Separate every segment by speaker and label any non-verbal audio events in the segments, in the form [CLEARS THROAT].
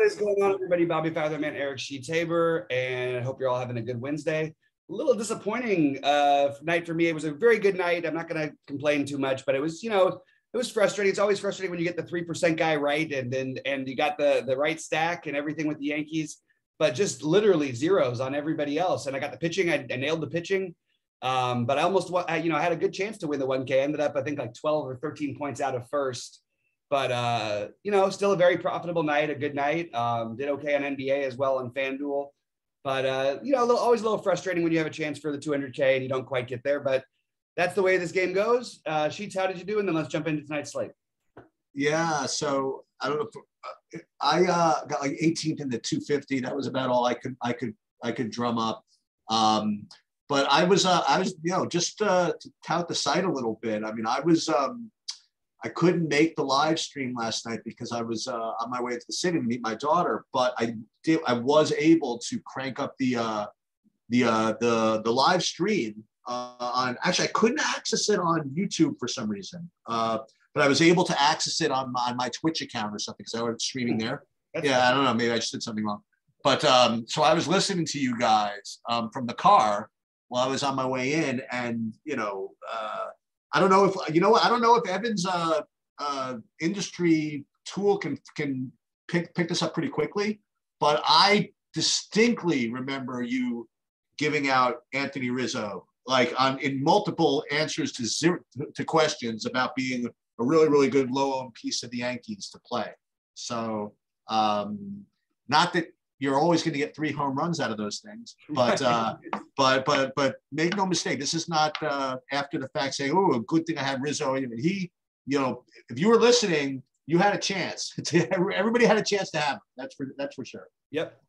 Speaker 1: What is going on, everybody? Bobby Featherman, Eric Shee Tabor, and I hope you're all having a good Wednesday. A little disappointing uh, night for me. It was a very good night. I'm not going to complain too much, but it was, you know, it was frustrating. It's always frustrating when you get the three percent guy right, and then and you got the the right stack and everything with the Yankees, but just literally zeros on everybody else. And I got the pitching. I, I nailed the pitching. Um, but I almost, you know, I had a good chance to win the 1K. I ended up, I think, like 12 or 13 points out of first. But uh, you know, still a very profitable night, a good night. Um, did okay on NBA as well on FanDuel. But uh, you know, a little, always a little frustrating when you have a chance for the 200K and you don't quite get there. But that's the way this game goes. Uh, Sheets, how did you do? And then let's jump into tonight's slate.
Speaker 2: Yeah, so I don't know. If, uh, I uh, got like 18th in the 250. That was about all I could I could I could drum up. Um, but I was uh, I was you know just to tout the site a little bit. I mean, I was um, I couldn't make the live stream last night because I was uh, on my way to the city to meet my daughter. But I did. I was able to crank up the uh, the uh, the the live stream uh, on. Actually, I couldn't access it on YouTube for some reason. Uh, but I was able to access it on my, on my Twitch account or something because I was streaming hmm. there. That's yeah, I don't know. Maybe I just did something wrong. But um, so I was listening to you guys um, from the car while I was on my way in, and you know, uh, I don't know if you know. I don't know if Evan's uh, uh, industry tool can can pick pick this up pretty quickly, but I distinctly remember you giving out Anthony Rizzo like on in multiple answers to zero to questions about being a really really good low owned piece of the Yankees to play. So um, not that you're always going to get three home runs out of those things. But uh, [LAUGHS] but but but make no mistake, this is not uh, after the fact saying, "Oh, a good thing I had Rizzo." He, you know, if you were listening, you had a chance. [LAUGHS] Everybody had a chance to have. Him. That's for that's for sure.
Speaker 1: Yep.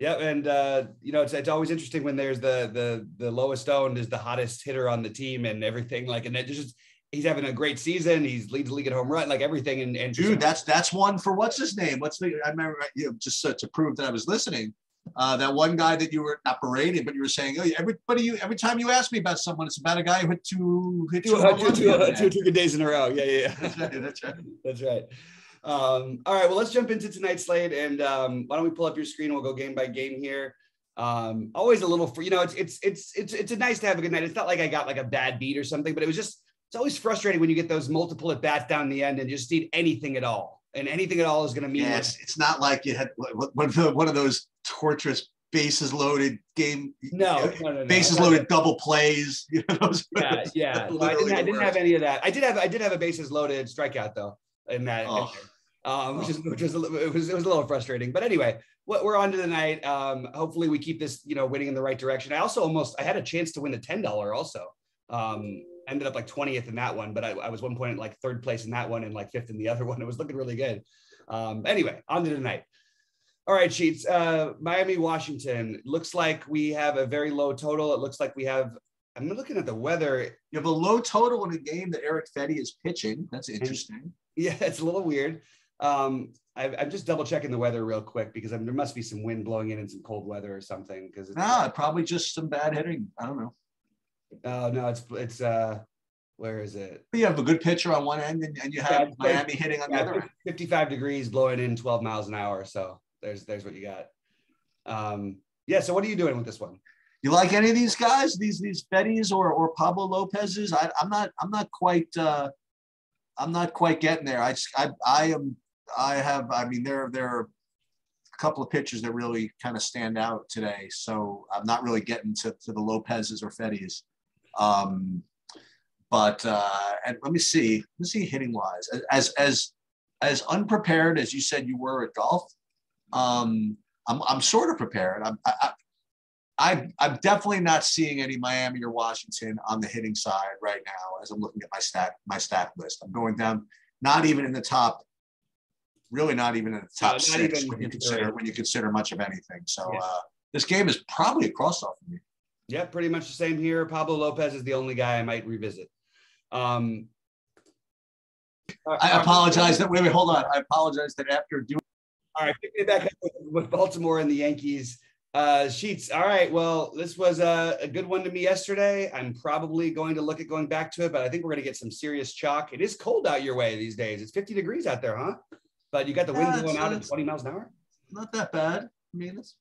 Speaker 1: Yep, and uh, you know it's, it's always interesting when there's the the the lowest owned is the hottest hitter on the team and everything like, and it just he's having a great season. He's leads the league at home run, like everything. And, and
Speaker 2: dude, that's that's one for what's his name? What's the? I remember you know, just uh, to prove that I was listening. Uh, that one guy that you were not parading, but you were saying, oh, everybody, you every time you ask me about someone, it's about a guy who hit two, hit two,
Speaker 1: two, two, two, two, two good days in a row. Yeah, yeah, yeah. That's right. That's right. [LAUGHS] that's right. Um, all right, well, let's jump into tonight's slate, and um, why don't we pull up your screen? We'll go game by game here. Um, always a little, for you know, it's it's it's it's it's a nice to have a good night. It's not like I got like a bad beat or something, but it was just it's always frustrating when you get those multiple at bats down the end and just need anything at all. And anything at all is going to mean.
Speaker 2: Yeah, it's, it's, not like you had one of, the, one of those torturous bases loaded game.
Speaker 1: No, no, no, no
Speaker 2: bases loaded double plays. [LAUGHS] You know,
Speaker 1: those, yeah, yeah. [LAUGHS] No, I, didn't, I didn't have any of that. I did have I did have a bases loaded strikeout though in that. Oh. Um, which is which was it was it was a little frustrating, but anyway, what we're on to the night. Um, hopefully, we keep this you know winning in the right direction. I also almost I had a chance to win the ten dollar also. Um, ended up like 20th in that one, but I, I, was one point in like third place in that one and like fifth in the other [LAUGHS] one. It was looking really good. Um, anyway, on to tonight. All right, Sheets. Uh, Miami, Washington. Looks like we have a very low total. It looks like we have. I'm looking at the weather.
Speaker 2: You have a low total in a game that Eric Fedde is pitching. That's interesting. And, [LAUGHS]
Speaker 1: yeah, it's a little weird. Um, I, am just double checking the weather real quick because I mean, there must be some wind blowing in and some cold weather or something. Because
Speaker 2: nah, probably just some bad hitting. I don't know.
Speaker 1: Oh no, it's it's uh where is it?
Speaker 2: You have a good pitcher on one end and, and you have yeah, Miami hitting on yeah, the other.
Speaker 1: 55 degrees blowing in 12 miles an hour. So there's there's what you got. Um yeah, so what are you doing with this one?
Speaker 2: You like any of these guys, these these Feddes or or Pablo Lopez's? I, I'm not I'm not quite uh I'm not quite getting there. I I I am I have I mean there there are a couple of pitchers that really kind of stand out today. So I'm not really getting to, to the Lopez's or Feddes. Um, but uh, and let me see, let me see hitting wise. As as as unprepared as you said you were at golf, um, I'm I'm sort of prepared. I'm I, I, I'm definitely not seeing any Miami or Washington on the hitting side right now as I'm looking at my stat my stat list. I'm going down, not even in the top, really not even in the top no, six when you consider when you consider much of anything. So uh, this game is probably a cross off for me.
Speaker 1: Yeah, pretty much the same here. Pablo Lopez is the only guy I might revisit. Um,
Speaker 2: I apologize that wait, wait, hold on. I apologize that after doing.
Speaker 1: All right, picking it back up with, with Baltimore and the Yankees. Uh, sheets. All right. Well, this was a, a, good one to me yesterday. I'm probably going to look at going back to it, but I think we're going to get some serious chalk. It is cold out your way these days. It's 50 degrees out there, huh? But you got the wind yeah, blowing out at 20 miles an hour.
Speaker 2: not that bad. I mean, it's,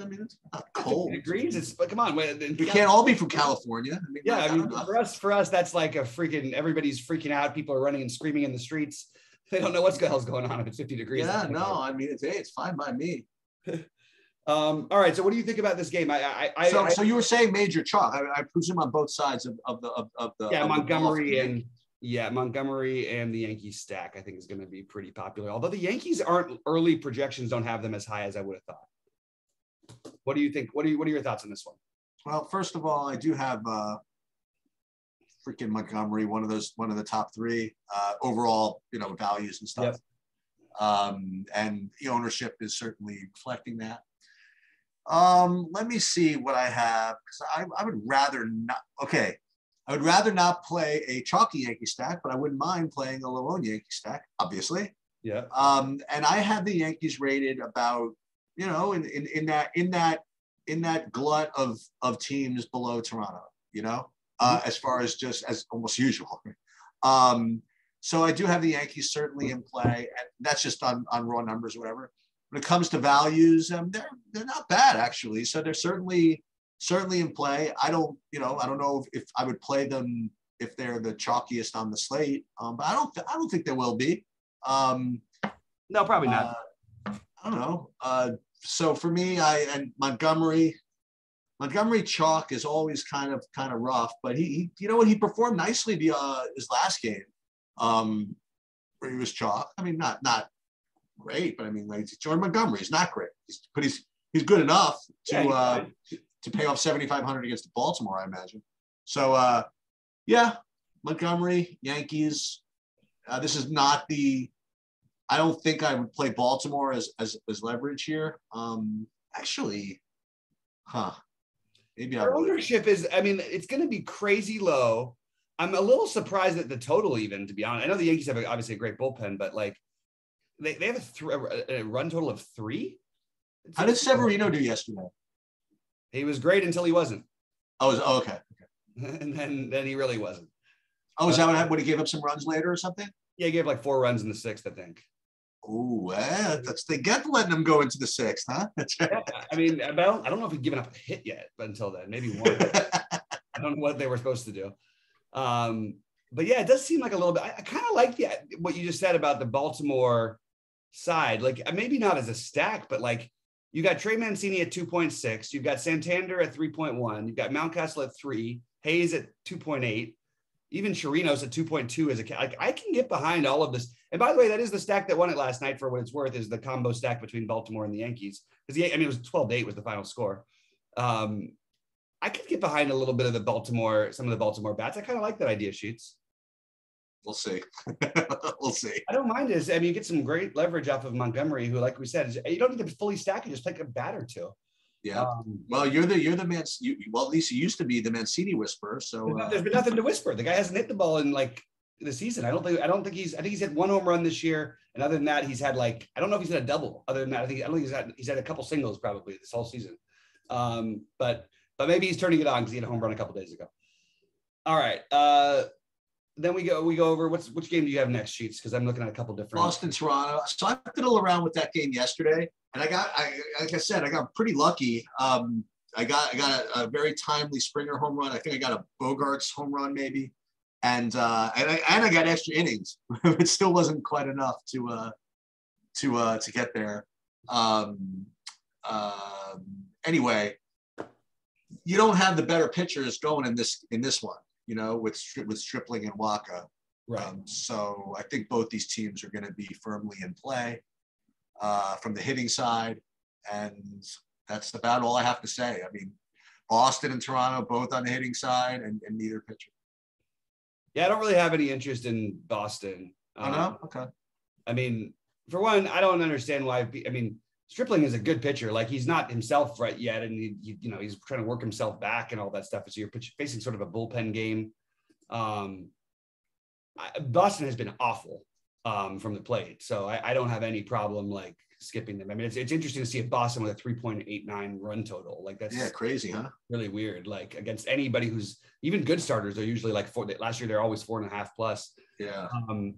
Speaker 2: I mean, it's not cold.
Speaker 1: degrees. It's but come on, we
Speaker 2: we can't all be from California. I
Speaker 1: mean, yeah, I mean, for us, for us, that's like a freaking. Everybody's freaking out. People are running and screaming in the streets. They don't know what the hell's going on if it's 50 degrees.
Speaker 2: Yeah, no, I mean, it's hey, it's fine by me. [LAUGHS]
Speaker 1: um, all right. So, what do you think about this game? I, I,
Speaker 2: so,
Speaker 1: I,
Speaker 2: so you were saying major chalk. I, I presume on both sides of, of the of, of the
Speaker 1: yeah
Speaker 2: of
Speaker 1: Montgomery the and yeah, Montgomery and the Yankees stack, I think, is going to be pretty popular. Although the Yankees aren't early projections don't have them as high as I would have thought. What do you think? What are you, what are your thoughts on this one?
Speaker 2: Well, first of all, I do have uh, freaking Montgomery, one of those, one of the top three uh, overall, you know, values and stuff. Yep. Um, and the ownership is certainly reflecting that. Um, let me see what I have because I, I would rather not. Okay, I would rather not play a chalky Yankee stack, but I wouldn't mind playing a Lalone Yankee stack, obviously.
Speaker 1: Yeah.
Speaker 2: Um, and I have the Yankees rated about, you know, in, in, in that in that in that glut of of teams below Toronto, you know, uh, mm-hmm. as far as just as almost usual. Um, so I do have the Yankees certainly in play, and that's just on on raw numbers or whatever. When it comes to values, um, they're they're not bad actually. So they're certainly certainly in play. I don't, you know, I don't know if, if I would play them if they're the chalkiest on the slate, um, but I don't, I don't think they will be. Um,
Speaker 1: no, probably not.
Speaker 2: Uh, I don't know. Uh, so for me, I and Montgomery, Montgomery chalk is always kind of kind of rough, but he, he you know what, he performed nicely the uh, his last game, um, where he was chalk. I mean, not not great, but I mean, like Jordan Montgomery is not great, he's, but he's he's good enough to yeah, uh, to pay off 7,500 against Baltimore, I imagine. So, uh, yeah, Montgomery, Yankees. Uh, this is not the. I don't think I would play Baltimore as as, as leverage here. Um, actually, huh? Maybe
Speaker 1: Our ownership is. I mean, it's going to be crazy low. I'm a little surprised at the total, even to be honest. I know the Yankees have a, obviously a great bullpen, but like they, they have a, th- a run total of three.
Speaker 2: How did Severino do yesterday?
Speaker 1: He was great until he wasn't.
Speaker 2: Oh, oh okay.
Speaker 1: okay. [LAUGHS] and then then he really wasn't.
Speaker 2: Oh, is that what, happened? when he gave up some runs later or something?
Speaker 1: Yeah, he gave like four runs in the sixth, I think.
Speaker 2: Oh, eh, that's they get letting him go into the sixth, huh? [LAUGHS]
Speaker 1: yeah, I mean, I don't, I don't know if he'd given up a hit yet, but until then, maybe one. [LAUGHS] I don't know what they were supposed to do. Um, but yeah, it does seem like a little bit. I, I kind of like the what you just said about the Baltimore side. Like maybe not as a stack, but like you got Trey Mancini at 2.6. You've got Santander at 3.1. You've got Mountcastle at three. Hays at 2.8. Even Chirinos at 2.2 as a like I can get behind all of this. And by the way, that is the stack that won it last night for what it's worth is the combo stack between Baltimore and the Yankees. Because I mean it was 12 to 8 was the final score. Um, I could get behind a little bit of the Baltimore, some of the Baltimore bats. I kind of like that idea, Sheets
Speaker 2: we'll see. [LAUGHS] we'll see.
Speaker 1: I don't mind this. I mean, you get some great leverage off of Montgomery, who, like we said, is, you don't need to fully stack it. Just take a bat or two.
Speaker 2: Yeah. Um, well, you're the you're the man. You, well, at least you used to be the Mancini whisperer. So
Speaker 1: uh, there's been nothing to whisper. The guy hasn't hit the ball in like the season. I don't think I don't think he's I think he's had one home run this year, and other than that, he's had like I don't know if he's had a double. Other than that, I think I don't think he's had he's had a couple singles probably this whole season. Um, but but maybe he's turning it on because he had a home run a couple days ago. All right. Uh, then we go we go over what's which game do you have next sheets? Because i'm looking at a couple different
Speaker 2: boston toronto. So i fiddled around with that game yesterday and i got i like i said i got pretty lucky. Um i got i got a, a very timely springer home run. I think i got a Bogaerts home run maybe. And uh and i and i got extra innings [LAUGHS] it still wasn't quite enough to uh to uh to get there. Um uh, anyway you don't have the better pitchers going in this in this one you know, with with Stripling and Wacha.
Speaker 1: Right. Um,
Speaker 2: so I think both these teams are going to be firmly in play uh, from the hitting side, and that's about all I have to say. I mean, Boston and Toronto both on the hitting side, and, and neither pitcher.
Speaker 1: Yeah, I don't really have any interest in Boston.
Speaker 2: Oh, um, no? Okay.
Speaker 1: I mean, for one, I don't understand why. I mean, Stripling is a good pitcher. Like he's not himself right yet, and he, he, you know he's trying to work himself back and all that stuff. So you're facing sort of a bullpen game. Um, I, Boston has been awful um, from the plate, so I, I, don't have any problem like skipping them. I mean, it's, it's interesting to see a Boston with a 3.89 run total. Like that's
Speaker 2: yeah, crazy, huh?
Speaker 1: Really weird. Like against anybody who's even good starters are usually like four. Last year they're always four and a half plus.
Speaker 2: Yeah.
Speaker 1: Um,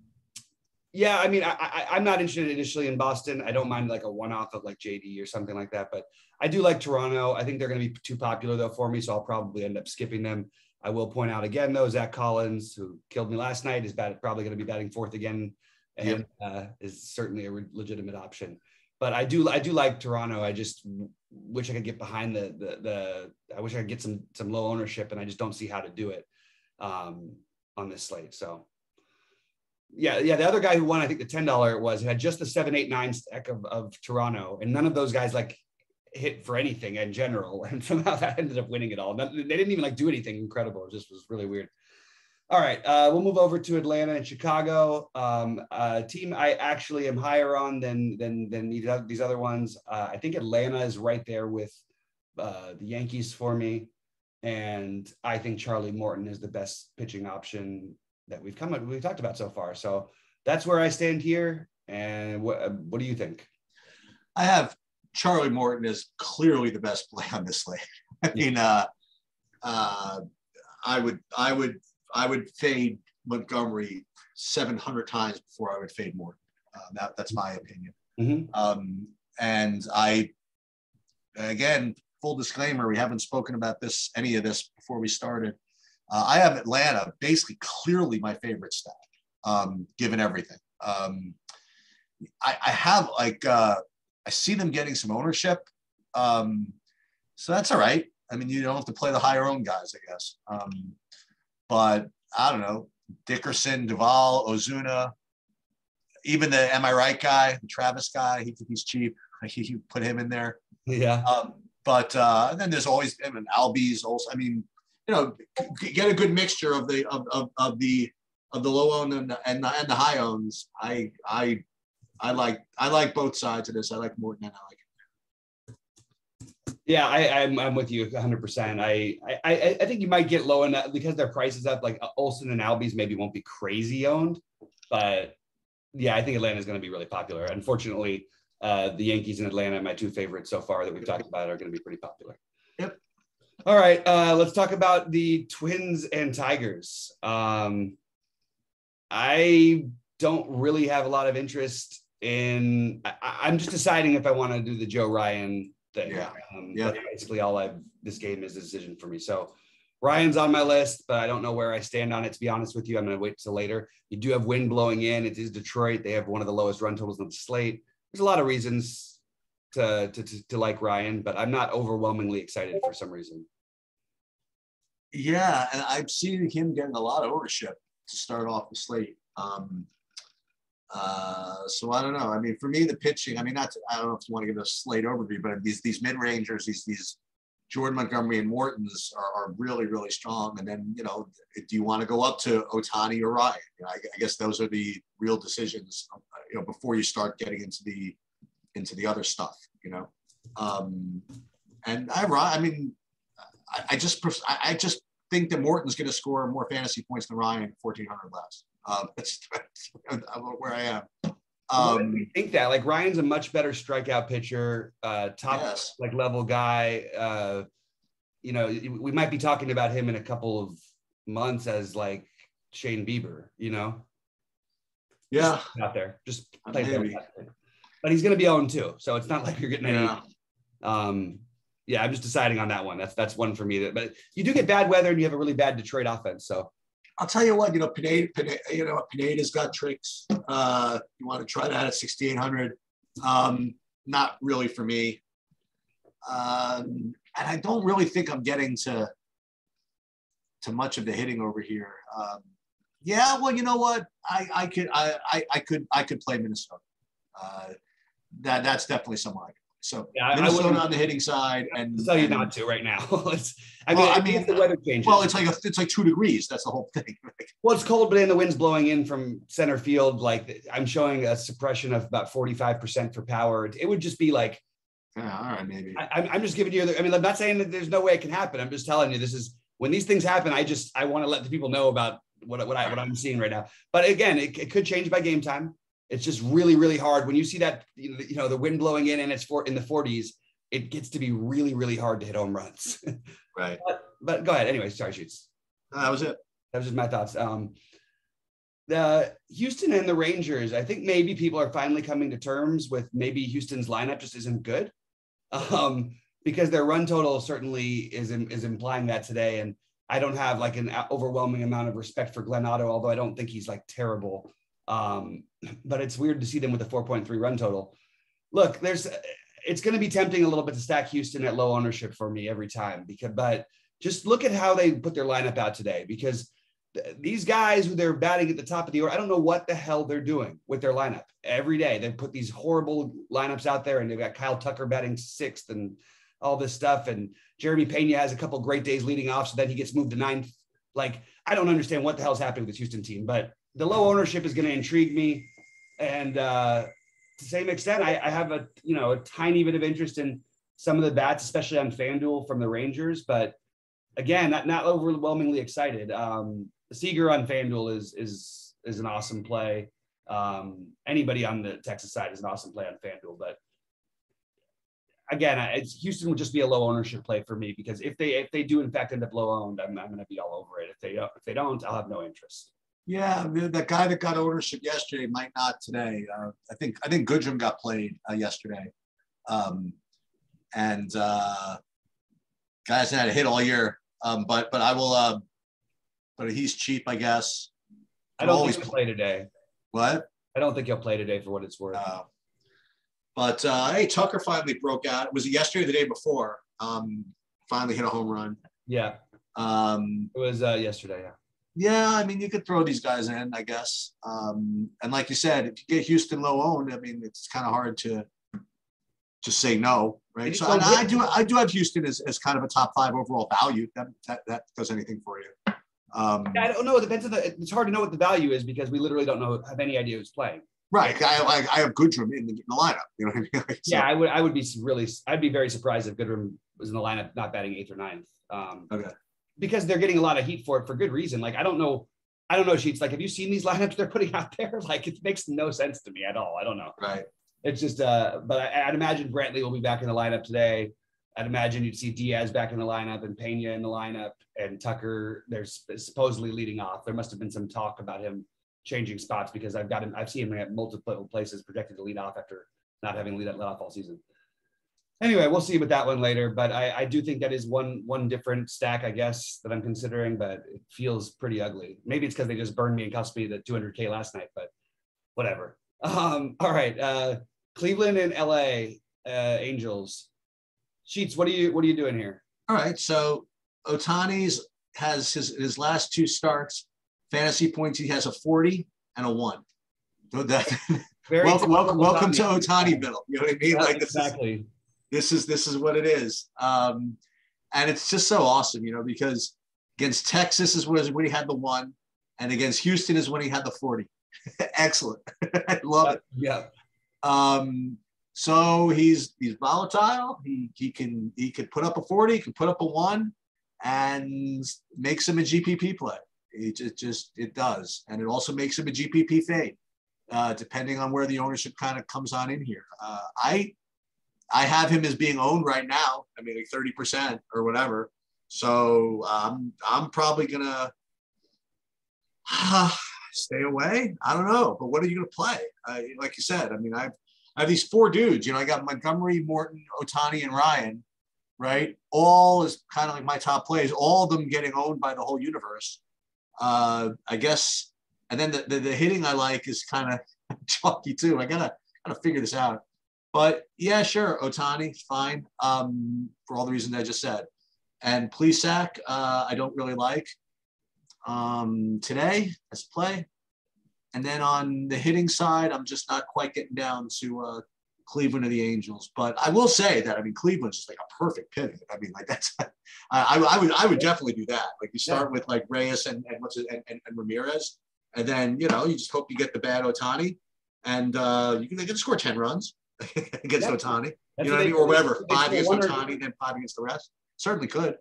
Speaker 1: yeah, I mean, I, I am not interested initially in Boston. I don't mind like a one-off of like JD or something like that, but I do like Toronto. I think they're going to be too popular though for me, so I'll probably end up skipping them. I will point out again though, Zack Collins, who killed me last night, is bad, probably going to be batting fourth again, and yep. uh, is certainly a legitimate option. But I do I do like Toronto. I just wish I could get behind the the, the I wish I could get some some low ownership, and I just don't see how to do it um, on this slate. So yeah, yeah. The other guy who won, I think the ten dollar was had just the seven, eight, nine stack of, of Toronto, and none of those guys like hit for anything in general, [LAUGHS] and somehow that ended up winning it all. They didn't even like do anything incredible. It just was really weird. All right, uh, we'll move over to Atlanta and Chicago. Um, uh, team I actually am higher on than than than these other ones. Uh, I think Atlanta is right there with uh, the Yankees for me, and I think Charlie Morton is the best pitching option that we've come we've talked about so far. So that's where I stand here. And what what do you think?
Speaker 2: I have Charlie Morton is clearly the best play on this slate. [LAUGHS] I mean, uh, uh, I would I would I would fade Montgomery 700 times before I would fade Morton. Uh, that, that's my opinion. Mm-hmm. Um, and I, again, full disclaimer, we haven't spoken about this, any of this before we started. Uh, I have Atlanta basically clearly my favorite stack, um, given everything. Um, I, I, have like uh, I see them getting some ownership, um, so that's all right. I mean, you don't have to play the higher owned guys, I guess. Um, but I don't know Dickerson, Duvall, Ozuna, even the Am I Right guy, the Travis guy. He he's cheap. [LAUGHS] He, put him in there.
Speaker 1: Yeah.
Speaker 2: Um, but uh, then there's always I mean, Albies also. I mean, you know, get a good mixture of the of, of, of the of the low own and the, and the, and the high owns. I I I like I like both sides of this. I like Morton and I like
Speaker 1: yeah, I, I'm, I'm with you 100. percent I, I I think you might get low enough because their prices up. Like Olson and Albies maybe won't be crazy owned, but yeah, I think Atlanta is going to be really popular. Unfortunately, uh, the Yankees in Atlanta, my two favorites so far that we've talked about, are going to be pretty popular. All right, uh, let's talk about the Twins and Tigers. Um, I don't really have a lot of interest in. I, am just deciding if I want to do the Joe Ryan thing.
Speaker 2: Yeah.
Speaker 1: Um, yeah. basically all I've this game is a decision for me. So Ryan's on my list, but I don't know where I stand on it. To be honest with you, I'm going to wait till later. You do have wind blowing in. It is Detroit. They have one of the lowest run totals on the slate. There's a lot of reasons to, to, to, to like Ryan, but I'm not overwhelmingly excited for some reason.
Speaker 2: Yeah, and I've seen him getting a lot of ownership to start off the slate. Um, uh, so I don't know. I mean, for me, the pitching. I mean, not. To, I don't know if you want to give a slate overview, but these these mid rangers, these these Jordan Montgomery and Morton's are, are, really really strong. And then you know, do you want to go up to Ohtani or Ryan? You know, I, I, guess those are the real decisions. You know, before you start getting into the into the other stuff. You know, um, and I I mean, I, I just I just think that Morton's going to score more fantasy points than Ryan, fourteen hundred less. Um, [LAUGHS] that's, that's where I am. Um,
Speaker 1: I think that like Ryan's a much better strikeout pitcher, uh, top yes. like level guy. Uh, you know, we might be talking about him in a couple of months as like Shane Bieber. You know,
Speaker 2: yeah,
Speaker 1: just out there, just play there. But he's going to be owned too, so it's not like you're getting yeah. any. Um, yeah, I'm just deciding on that one. That's that's one for me. That, but you do get bad weather and you have a really bad Detroit offense, so
Speaker 2: I'll tell you what, you know, Pineda, Pineda you know, Pineda's got tricks. Uh, you want to try that at 6,800. Um, not really for me. Um, and I don't really think I'm getting to to much of the hitting over here. Um, yeah, well, you know what? I, I could I, I, I could I could play Minnesota. Uh, that that's definitely someone I could so yeah, Minnesota on the hitting side, and
Speaker 1: I'll tell you
Speaker 2: and,
Speaker 1: not to right now. [LAUGHS] it's, I mean, well, I mean, the weather changes.
Speaker 2: Well, it's like a, it's like two degrees. That's the whole [LAUGHS] thing.
Speaker 1: well, it's cold, but then the wind's blowing in from center field. Like I'm showing a suppression of about 45 percent for power. It would just be like,
Speaker 2: yeah, all right, maybe.
Speaker 1: I, I'm just giving you. The, I mean, I'm not saying that there's no way it can happen. I'm just telling you this is when these things happen. I just I want to let the people know about what what I what I'm seeing right now. But again, it, it could change by game time. It's just really, really hard when you see that you know the wind blowing in and it's for in the 40s it gets to be really, really hard to hit home runs. [LAUGHS]
Speaker 2: right.
Speaker 1: But, but, go ahead. Anyway, sorry, shoots.
Speaker 2: No, that was it.
Speaker 1: That was just my thoughts. Um, the Houston and the Rangers, I think maybe people are finally coming to terms with maybe Houston's lineup just isn't good. [LAUGHS] Um, because their run total certainly is is implying that today. And I don't have like an overwhelming amount of respect for Glenn Otto, although I don't think he's like terrible. Um, [CLEARS THROAT] but it's weird to see them with a 4.3 run total. Look, there's it's going to be tempting a little bit to stack Houston at low ownership for me every time because but just look at how they put their lineup out today because these guys who they're batting at the top of the order, I don't know what the hell they're doing with their lineup. Every day they put these horrible lineups out there, and they've got Kyle Tucker batting sixth and all this stuff. And Jeremy Pena has a couple great days leading off, so then he gets moved to ninth. Like I don't understand what the hell's happening with this Houston team, but the low ownership is going to intrigue me. And uh, to the same extent, I, I have a you know a tiny bit of interest in some of the bats, especially on FanDuel from the Rangers, but again, not, not overwhelmingly excited. Um, Seager on FanDuel is is is an awesome play. Um, anybody on the Texas side is an awesome play on FanDuel, but again, Houston would just be a low ownership play for me because if they if they do in fact end up low owned, I'm, I'm going to be all over it. If they if they don't, I'll have no interest.
Speaker 2: Yeah, the guy that got ownership yesterday might not today. Uh, I think I think Goodrum got played uh, yesterday, um, and uh, guys had a hit all year. Um, but but I will. Uh, but he's cheap, I guess.
Speaker 1: I don't always think he'll play today.
Speaker 2: What?
Speaker 1: I don't think he'll play today for what it's worth.
Speaker 2: Uh, but uh, hey, Tucker finally broke out. It was it yesterday or the day before? Um, finally hit a home run.
Speaker 1: Yeah.
Speaker 2: Um,
Speaker 1: it was uh, yesterday. Yeah.
Speaker 2: Yeah, I mean, you could throw these guys in, I guess. Um, and like you said, if you get Houston low owned, I mean, it's kind of hard to just say no, right? So I do, I do have Houston as, as kind of a top five overall value. That, that that does anything for you.
Speaker 1: Um, I don't know. It depends on the. It's hard to know what the value is because we literally don't know have any idea who's playing.
Speaker 2: Right. I, I, I have Goodrum in the, in the, lineup. You know what I mean? [LAUGHS]
Speaker 1: so. Yeah, I would. I would be really. I'd be very surprised if Goodrum was in the lineup, not batting eighth or ninth. Um,
Speaker 2: okay.
Speaker 1: Because they're getting a lot of heat for it for good reason. Like I don't know. I don't know, Sheets. Like, have you seen these lineups they're putting out there? [LAUGHS] Like, it makes no sense to me at all. I don't know.
Speaker 2: Right.
Speaker 1: It's just. Uh, but I, I'd imagine Brantley will be back in the lineup today. I'd imagine you'd see Diaz back in the lineup and Pena in the lineup and Tucker. There's supposedly leading off. There must have been some talk about him changing spots because I've got him. I've seen him at multiple places projected to lead off after not having lead, lead off all season. Anyway, we'll see about that one later. But I, I do think that is one one different stack, I guess, that I'm considering. But it feels pretty ugly. Maybe it's because they just burned me and cost me the 200k last night. But whatever. [LAUGHS] Um, all right, uh, Cleveland and LA uh, Angels. Sheets, what are you what are you doing here?
Speaker 2: All right, so Ohtani's has his his last two starts fantasy points. He has a forty and a one. [LAUGHS] So that welcome welcome welcome to Ohtani You know what I mean?
Speaker 1: Yeah, like exactly.
Speaker 2: Is, this is this is what it is. Um, and it's just so awesome, you know, because against Texas is when he had the one, and against Houston is when he had the 40. [LAUGHS] Excellent. [LAUGHS] I love it.
Speaker 1: Yeah.
Speaker 2: Um, so he's he's volatile. He he can he can put up a 40, he can put up a one, and makes him a GPP play. It, it just it does, and it also makes him a GPP fade, uh, depending on where the ownership kind of comes on in here. Uh, I I have him as being owned right now. I mean, like thirty percent or whatever. So um, I'm probably gonna uh, [SIGHS] stay away. I don't know, but what are you gonna play? Like you said, I mean, I've I have these four dudes. You know, I got Montgomery, Morton, Ohtani, and Ryan. Right, all is kind of like my top plays. All of them getting owned by the whole universe. Uh, I guess, and then the, the, the hitting I like is kind of [LAUGHS] chalky too. I gotta gotta figure this out. But yeah, sure, Ohtani, fine. Um, for all the reasons I just said. And Plesac, uh, I don't really like. Um, today, let's play. And then on the hitting side, I'm just not quite getting down to uh, Cleveland or the Angels. But I will say that I mean Cleveland's just like a perfect pivot. I mean, like that's [LAUGHS] I, I, would I would definitely do that. Like you start yeah. with like Reyes and, and what's it and, and, and, Ramirez, and then you know you just hope you get the bad Ohtani, and uh, you can they can score ten runs [LAUGHS] against yeah. Ohtani. That's you know what I mean, or whatever, five against Ohtani, then five against the rest. Certainly could.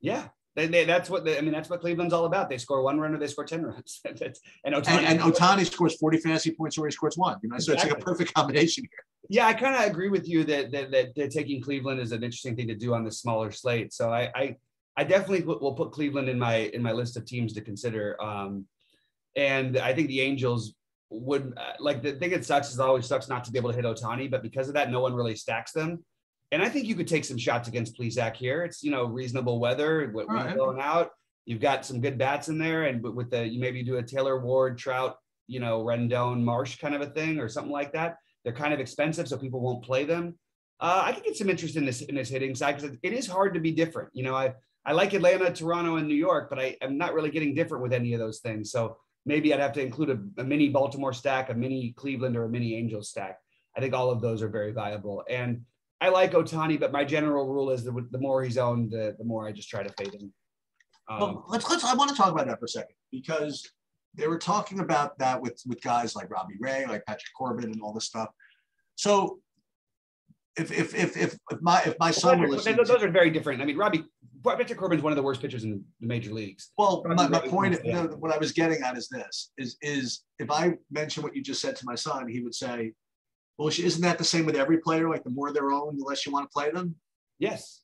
Speaker 1: Yeah, they, they, that's what they, I mean. That's what Cleveland's all about. They score one run or they score ten runs. [LAUGHS] and
Speaker 2: Ohtani, and, and Ohtani scores forty fantasy points or he scores one. You know, exactly. so it's like a perfect combination here.
Speaker 1: Yeah, I kind of agree with you that, that, that that taking Cleveland is an interesting thing to do on the smaller slate. So I I, I definitely will put Cleveland in my in my list of teams to consider. Um, And I think the Angels would uh, like the thing that sucks is always sucks not to be able to hit Ohtani, but because of that, no one really stacks them. And I think you could take some shots against Plesac here. It's you know reasonable weather, what right. going out. You've got some good bats in there, and with the you maybe do a Taylor Ward, Trout, you know Rendon, Marsh kind of a thing or something like that. They're kind of expensive, so people won't play them. Uh, I could get some interest in this in this hitting side because it is hard to be different. You know, I I like Atlanta, Toronto, and New York, but I am not really getting different with any of those things. So maybe I'd have to include a, a, mini Baltimore stack, a mini Cleveland, or a mini Angels stack. I think all of those are very valuable. And I like Ohtani, but my general rule is that the more he's owned, the, the more I just try to fade him.
Speaker 2: Um, well, let's let's. I want to talk about that for a second because they were talking about that with with guys like Robbie Ray, like Patrick Corbin, and all this stuff. So if if if if, my if my son were listening,
Speaker 1: those, those are very different. I mean, Robbie Patrick Corbin's one of the worst pitchers in the major leagues.
Speaker 2: Well, my, my point, you know, what I was getting at is this: is is if I mention what you just said to my son, he would say, "Well, isn't that the same with every player? Like the more they're owned, the less you want to play them."
Speaker 1: Yes.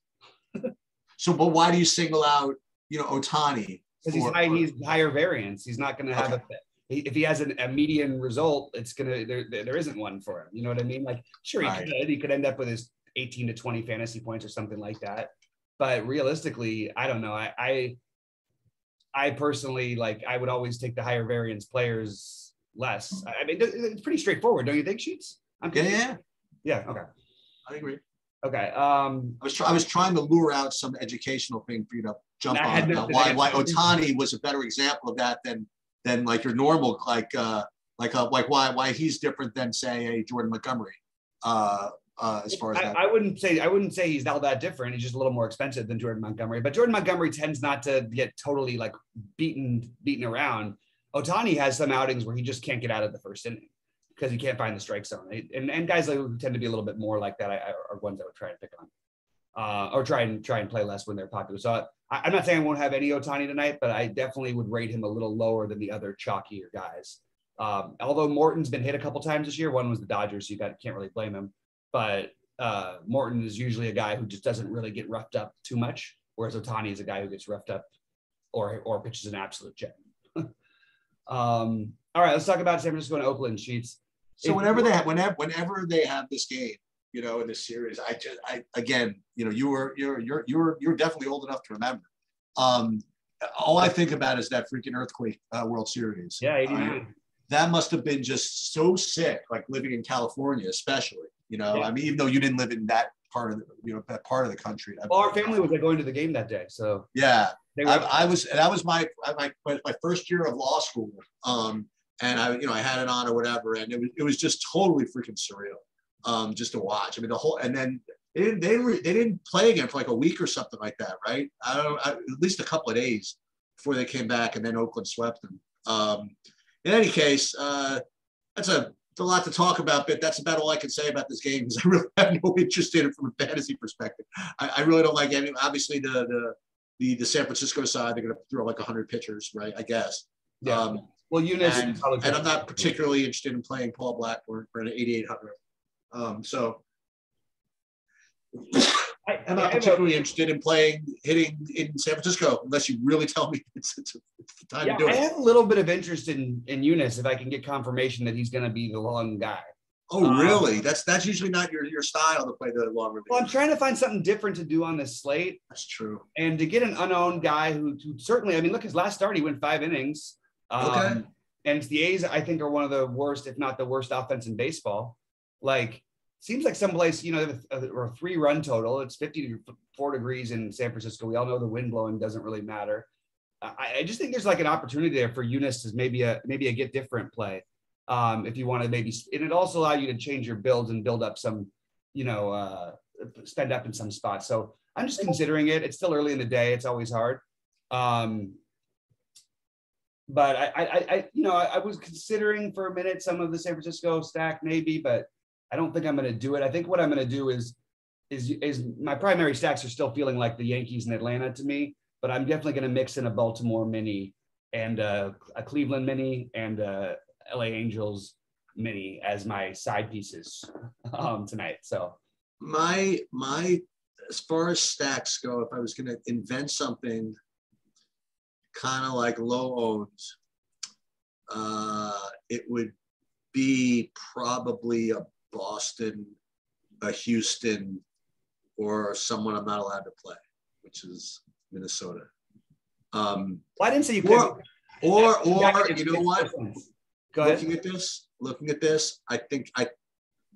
Speaker 2: so, but why do you single out, you know, Ohtani?
Speaker 1: Because he's high, he's higher variance. He's not going to have okay. a if he has an, a median result, it's gonna there, there isn't one for him. You know what I mean? Like, sure, he right. could he could end up with his 18 to 20 fantasy points or something like that. But realistically, I don't know. I I, I personally like I would always take the higher variance players less. I mean, it's pretty straightforward, don't you think, Sheets?
Speaker 2: I'm yeah, yeah,
Speaker 1: yeah. Okay,
Speaker 2: I agree.
Speaker 1: Okay. Um,
Speaker 2: I was try- I was trying to lure out some educational thing for you to jump on. why why Ohtani was a better example of that than than like your normal like uh like uh, like why why he's different than say a Jordan Montgomery. Uh, uh, as far as
Speaker 1: I, I, wouldn't say I wouldn't say he's all that different. He's just a little more expensive than Jordan Montgomery. But Jordan Montgomery tends not to get totally like beaten beaten around. Ohtani has some outings where he just can't get out of the first inning because he can't find the strike zone. And and guys like, who tend to be a little bit more like that I, are ones I would try and pick on, uh, or try and try and play less when they're popular. So I, am not saying I won't have any Ohtani tonight, but I definitely would rate him a little lower than the other chalkier guys. Um, although Morton's been hit a couple times this year, one was the Dodgers, so you got, can't really blame him but uh, Morton is usually a guy who just doesn't really get roughed up too much, whereas Ohtani is a guy who gets roughed up or or pitches an absolute gem. [LAUGHS] um, all right, let's talk about San Francisco and Oakland sheets.
Speaker 2: So if, whenever they have, whenever whenever they have this game, you know, in this series, I just I again, you know, you were you're you're you're you're definitely old enough to remember. Um, all I think about is that freaking earthquake uh, World Series.
Speaker 1: Yeah, 89.
Speaker 2: that must have been just so sick, like living in California, especially. You know, yeah. I mean, even though you didn't live in that part of the, you know, that part of the country.
Speaker 1: Well, our family was like going to the game that day, so
Speaker 2: yeah, I, I, was. That was my my my first year of law school. Um, and I, you know, I had it on or whatever, and it was it was just totally freaking surreal. Um, just to watch. I mean, the whole, and then they didn't they, they didn't play again for like a week or something like that, right? I don't I, at least a couple of days before they came back, and then Oakland swept them. Um, in any case, uh, that's a a lot to talk about, but that's about all I can say about this game because I really [LAUGHS] have no interest in it from a fantasy perspective. I, I really don't like any. Obviously, the the the, the San Francisco side, they're going to throw like 100 pitchers, right? I guess.
Speaker 1: Yeah. Um, well, Junis
Speaker 2: and, and, I'm not particularly interested in playing Paul Blackburn for an 8800. Um, so I, am not particularly interested in playing hitting in San Francisco unless you really tell me [LAUGHS] it's, it's, it's the time
Speaker 1: yeah,
Speaker 2: to do
Speaker 1: it. I have a little bit of interest in in Junis if I can get confirmation that he's going to be the long guy.
Speaker 2: Oh, um, really? That's that's usually not your, your style to play the long relief.
Speaker 1: Well, I'm trying to find something different to do on this slate.
Speaker 2: That's true.
Speaker 1: And to get an unknown guy who, who certainly, I mean, look, his last start he went five innings. Um, okay. And the A's, I think, are one of the worst, if not the worst, offense in baseball. Like seems like someplace, you know, or a three run total. It's 54 degrees in San Francisco. We all know the wind blowing doesn't really matter. I, I just think there's like an opportunity there for Junis as maybe a maybe a get different play. Um, if you want to maybe, and it also allow you to change your builds and build up some, you know, uh, spend up in some spots. So I'm just considering it. It's still early in the day. It's always hard. Um, but I, I, I, you know, I, I was considering for a minute some of the San Francisco stack maybe, but I don't think I'm going to do it. I think what I'm going to do is is is my primary stacks are still feeling like the Yankees and Atlanta to me, but I'm definitely going to mix in a Baltimore mini and uh, a Cleveland mini and a LA Angels mini as my side pieces um, tonight. So
Speaker 2: my my as far as stacks go, if I was going to invent something kind of like low owned, uh, it would be probably a Boston, a Houston, or someone I'm not allowed to play, which is Minnesota. Um,
Speaker 1: well, I didn't say you
Speaker 2: or,
Speaker 1: could.
Speaker 2: Or, or you know what? Looking at this, looking at this, I think I,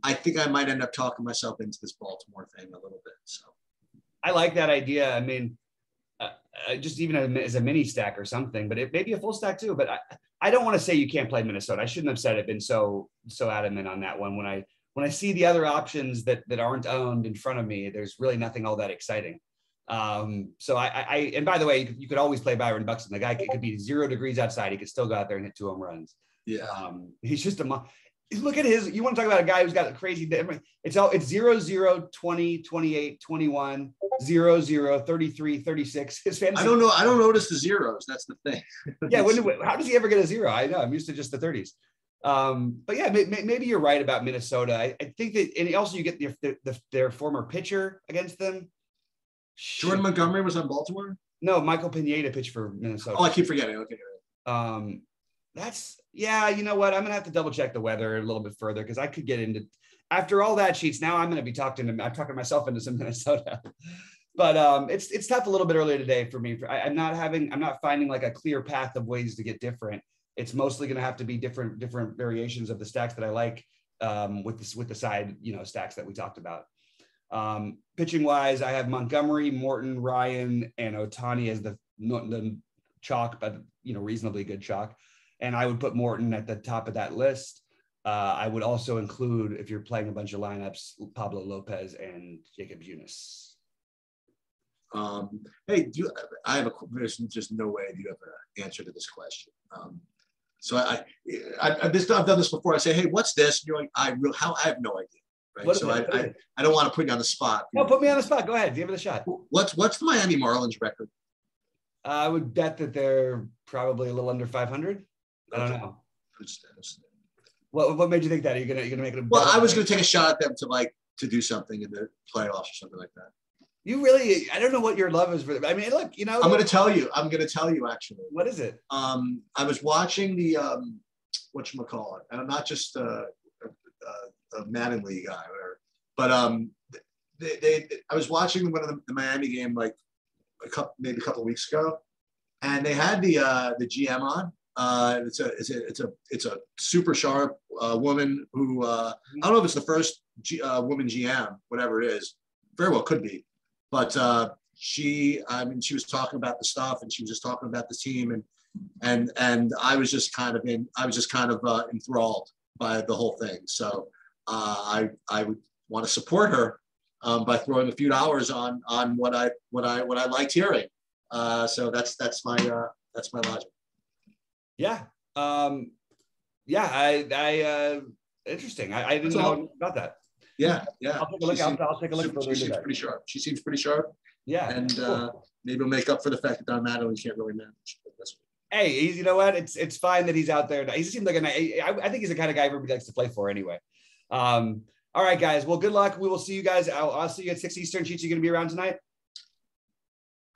Speaker 2: I think I might end up talking myself into this Baltimore thing a little bit. So,
Speaker 1: I like that idea. I mean, uh, uh just even as a mini stack or something, but it may be a full stack too. But I, I don't want to say you can't play Minnesota. I shouldn't have said it. Been so so adamant on that one when I when I see the other options that that aren't owned in front of me. There's really nothing all that exciting. Um, so I, I, and by the way, you could, you could always play Byron Buxton. The guy could, could, be zero degrees outside. He could still go out there and hit two home runs.
Speaker 2: Yeah.
Speaker 1: Um, he's just a, look at his, you want to talk about a guy who's got a crazy, it's all, it's zero, zero, 20, 28, 21, zero, zero, 33, 36. His fantasy.
Speaker 2: I don't know. I don't notice the zeros. That's the thing.
Speaker 1: yeah. When, [LAUGHS] how does he ever get a zero? I know I'm used to just the thirties. Um, but yeah, may, maybe you're right about Minnesota. I, I, think that, and also you get the, the, the, their former pitcher against them.
Speaker 2: Jordan Montgomery was on Baltimore.
Speaker 1: No, Michael Pineda pitched for Minnesota.
Speaker 2: Oh, I keep forgetting. Okay.
Speaker 1: Um, that's yeah. You know what? I'm gonna have to double check the weather a little bit further because I could get into after all that sheets. Now I'm gonna be talking to I'm talking myself into some [LAUGHS] Minnesota. but um, it's it's tough a little bit earlier today for me. I, I'm not having I'm not finding like a clear path of ways to get different. It's mostly going to have to be different different variations of the stacks that I like um, with this with the side you know stacks that we talked about. Um, pitching wise, I have Montgomery, Morton, Ryan, and Otani as the, the chalk, but you know, reasonably good chalk. And I would put Morton at the top of that list. Uh, I would also include, if you're playing a bunch of lineups, Pablo Lopez and Jakob Junis.
Speaker 2: Um, hey, do you, I have a there's just no way you have an answer to this question. Um, so I, I, I, this, I've done this before. I say, hey, what's this? And you're like, I real how I have no idea. Right. so I, I, I, don't want to put you on the spot.
Speaker 1: No, put me on the spot. Go ahead. Give it a shot.
Speaker 2: What's what's the Miami Marlins record?
Speaker 1: I would bet that they're probably a little under 500. I don't know. What, what made you think that? Are you gonna you gonna make it?
Speaker 2: well, I was gonna take a shot at them to like to do something in the playoffs or something like that.
Speaker 1: You really, I don't know what your love is for. I mean, look, you know.
Speaker 2: I'm gonna tell you. I'm gonna tell you actually.
Speaker 1: What is it?
Speaker 2: Um, I was watching the um, what you call it, and I'm not just a, uh, a Madden League guy, whatever. But um, they, they, I was watching one of the, the Miami game like a couple, maybe a couple of weeks ago, and they had the uh, the GM on. Uh, it's a it's a it's a it's a super sharp uh, woman who uh, I don't know if it's the first G, uh, woman GM, whatever it is. Very well could be, but uh, she I mean she was talking about the stuff and she was just talking about the team and and and I was just kind of in I was just kind of uh, enthralled by the whole thing. So uh, I I would want to support her um, by throwing a few dollars on on what I what I what I liked hearing. Uh, so that's that's my uh, that's my logic.
Speaker 1: Yeah, um, yeah. I I uh, interesting. I, I didn't know about that.
Speaker 2: Yeah, yeah.
Speaker 1: I'll take a look. I'll, I'll, take a look.
Speaker 2: She, she seems pretty sharp. She seems pretty sharp.
Speaker 1: Yeah,
Speaker 2: and cool. uh, maybe it'll make up for the fact that Don Mattingly can't really manage.
Speaker 1: Hey, he's, you know what? It's it's fine that he's out there. He seems like a. I, I think he's the kind of guy everybody likes to play for anyway. Um, all right, guys. Well, good luck. We will see you guys. I'll, I'll see you at six Eastern. Sheets, you going to be around tonight?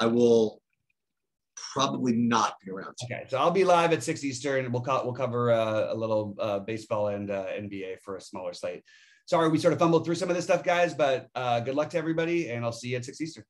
Speaker 2: I will probably not be around.
Speaker 1: Tonight. Okay, so I'll be live at six Eastern. We'll co- we'll cover uh, a little uh, baseball and uh, NBA for a smaller slate. Sorry, we sort of fumbled through some of this stuff, guys, but uh, good luck to everybody, and I'll see you at six Eastern.